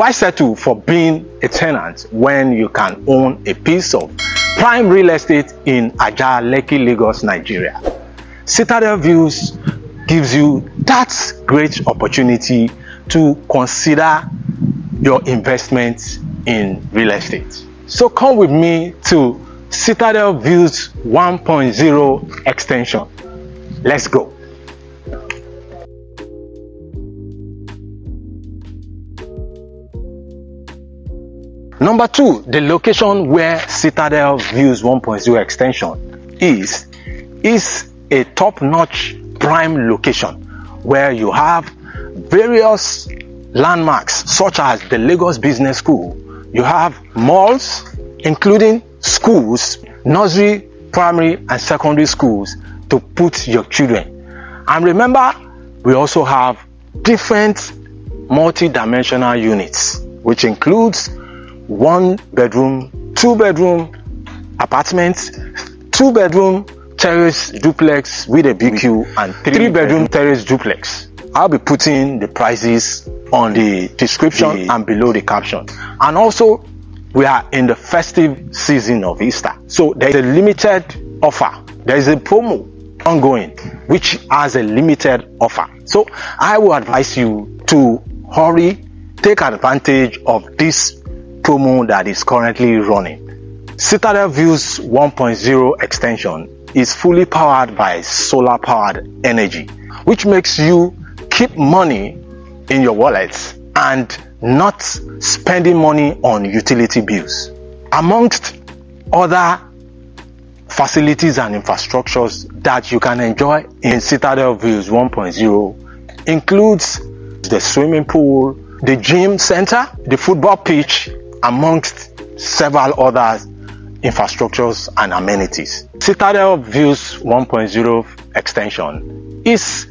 Why settle for being a tenant when you can own a piece of prime real estate in Ajah, Lekki, Lagos, Nigeria? Citadel Views gives you that great opportunity to consider your investment in real estate. So come with me to Citadel Views 1.0 extension. Let's go. Number two, the location where Citadel Views 1.0 extension is, is a top-notch prime location where you have various landmarks such as the Lagos Business School. You have malls, including schools, nursery, primary, and secondary schools to put your children. And remember, we also have different multi-dimensional units, which includes one bedroom, two bedroom apartments, two bedroom terrace duplex with a BQ and three bedroom terrace duplex. I'll be putting the prices on the description and below the caption. And also, we are in the festive season of Easter. So there is a limited offer. There is a promo ongoing which has a limited offer. So I will advise you to hurry, take advantage of this promo that is currently running. Citadel Views 1.0 extension is fully powered by solar powered energy, which makes you keep money in your wallets and not spending money on utility bills. Amongst other facilities and infrastructures that you can enjoy in Citadel Views 1.0 includes the swimming pool, the gym center, the football pitch, amongst several other infrastructures and amenities. Citadel Views 1.0 extension is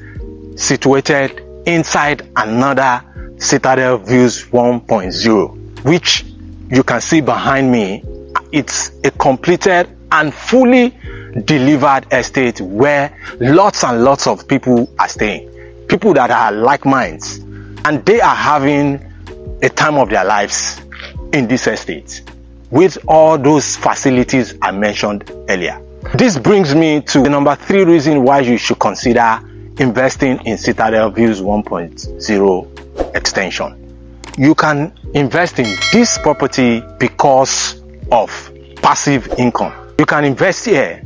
situated inside another Citadel Views 1.0, which you can see behind me. It's a completed and fully delivered estate where lots and lots of people are staying. People that are like minds and they are having a time of their lives in this estate with all those facilities I mentioned earlier. This brings me to the number three reason why you should consider investing in Citadel Views 1.0 extension. You can invest in this property because of passive income. You can invest here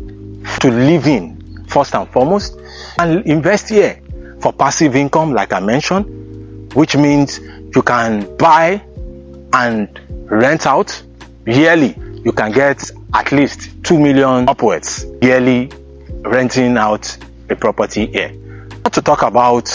to live in first and foremost and invest here for passive income like I mentioned which means you can buy and rent out yearly you can get at least 2 million upwards yearly renting out a property here. Not to talk about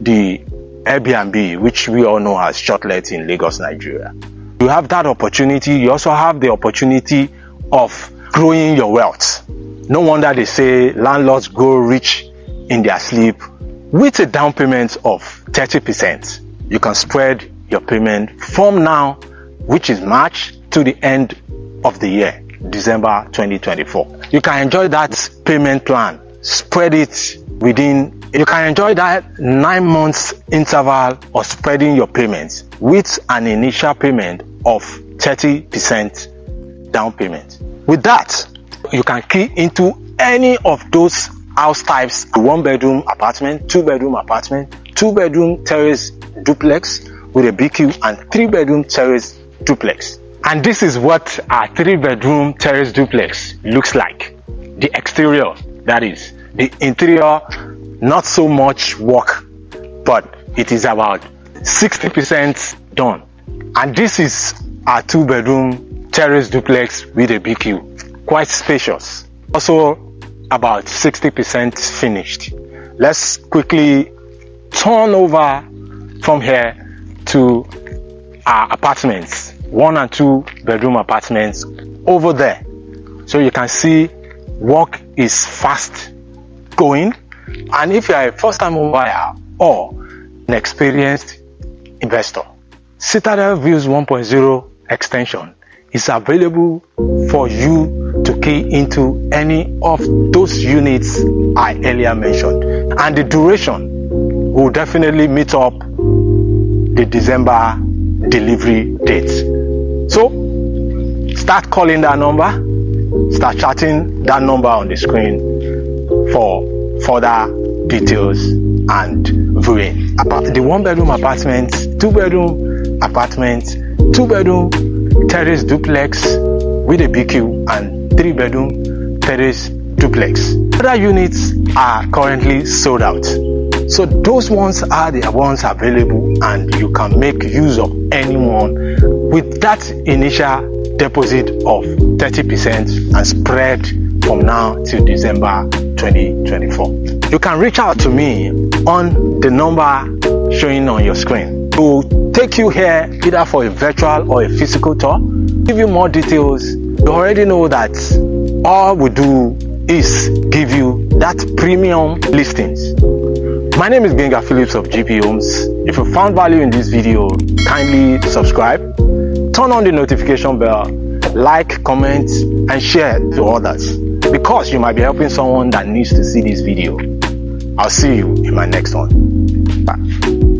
the airbnb which we all know as shortlet in lagos nigeria. You have that opportunity. You also have the opportunity of growing your wealth. No wonder they say landlords grow rich in their sleep with a down payment of 30% you can spread your payment from now which is March to the end of the year, December 2024. You can enjoy that payment plan, spread it within, you can enjoy that nine months interval of spreading your payments with an initial payment of 30% down payment. With that, you can key into any of those house types one bedroom apartment, two bedroom apartment, two bedroom terrace duplex with a BQ, and three bedroom terrace duplex. And this is what our three bedroom terrace duplex looks like. The exterior, that is. The interior, not so much work, but it is about 60% done. And this is our two bedroom terrace duplex with a BQ. Quite spacious. Also about 60% finished. Let's quickly turn over from here to our uh, apartments one and two bedroom apartments over there. So you can see work is fast going. And if you are a first time buyer or an experienced investor citadel views 1.0 extension is available for you to key into any of those units i earlier mentioned. And the duration will definitely meet up the december delivery date. So start calling that number, start chatting that number on the screen for further details and viewing. The one bedroom apartment, two bedroom apartment, two bedroom terrace duplex with a BQ and three bedroom terrace duplex. Other units are currently sold out. So those ones are the ones available and you can make use of anyone with that initial deposit of 30% and spread from now till December 2024. You can reach out to me on the number showing on your screen to take you here either for a virtual or a physical tour, give you more details. You already know that all we do is give you that premium listings my name is Gbenga Phillips of GP Homes. If you found value in this video, kindly subscribe, turn on the notification bell, like, comment, and share to others because you might be helping someone that needs to see this video. I'll see you in my next one. Bye.